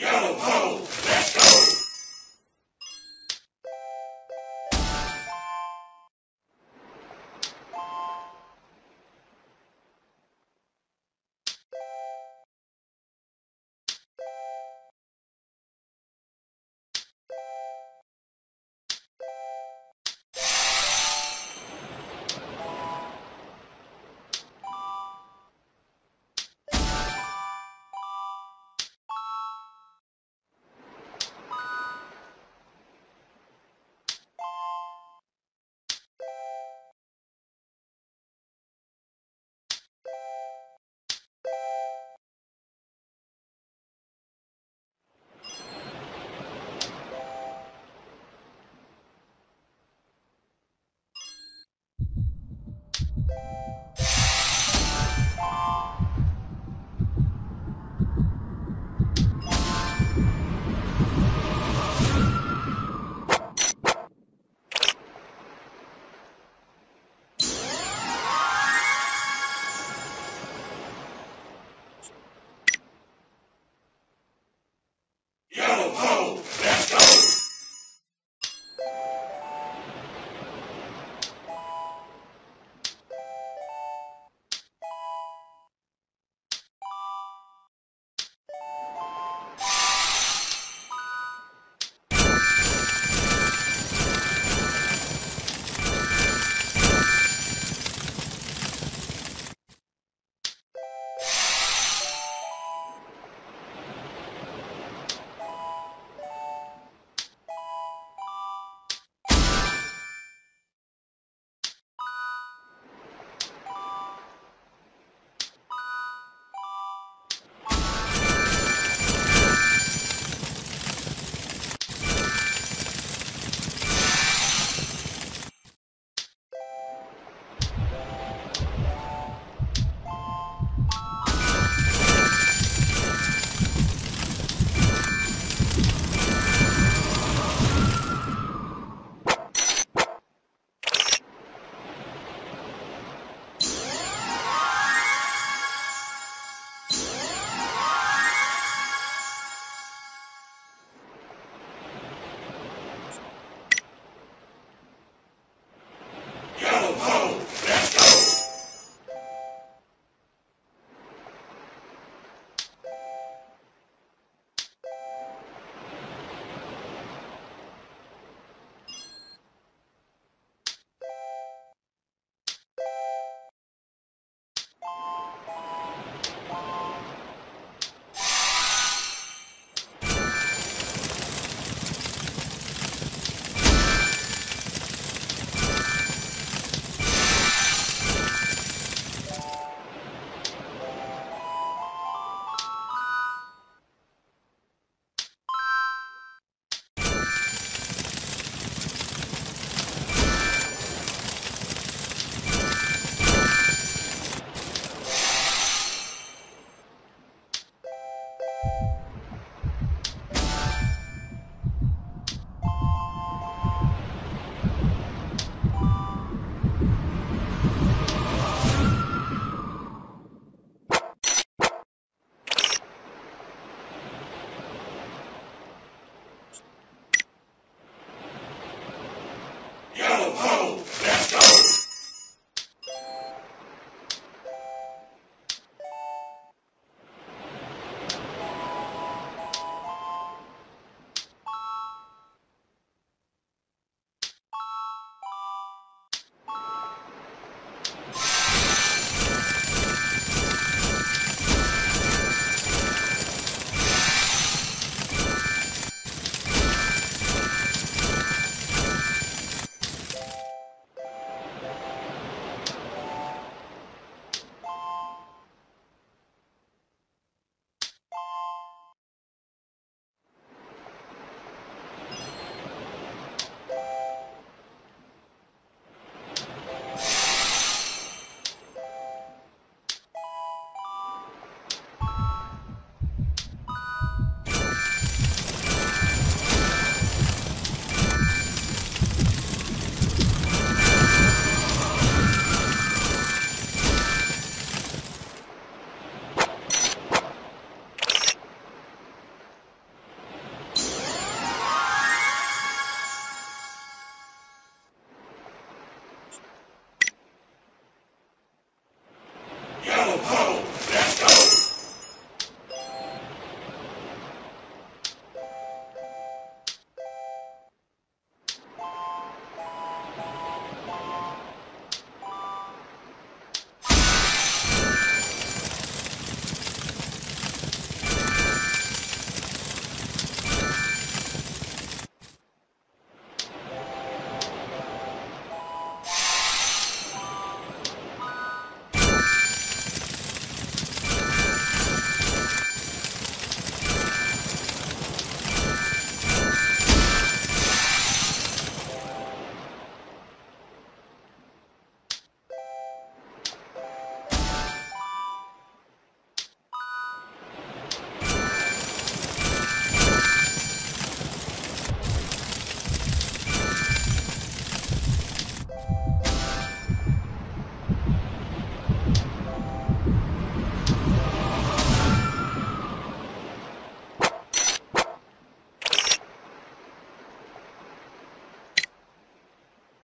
Yo ho! Ho!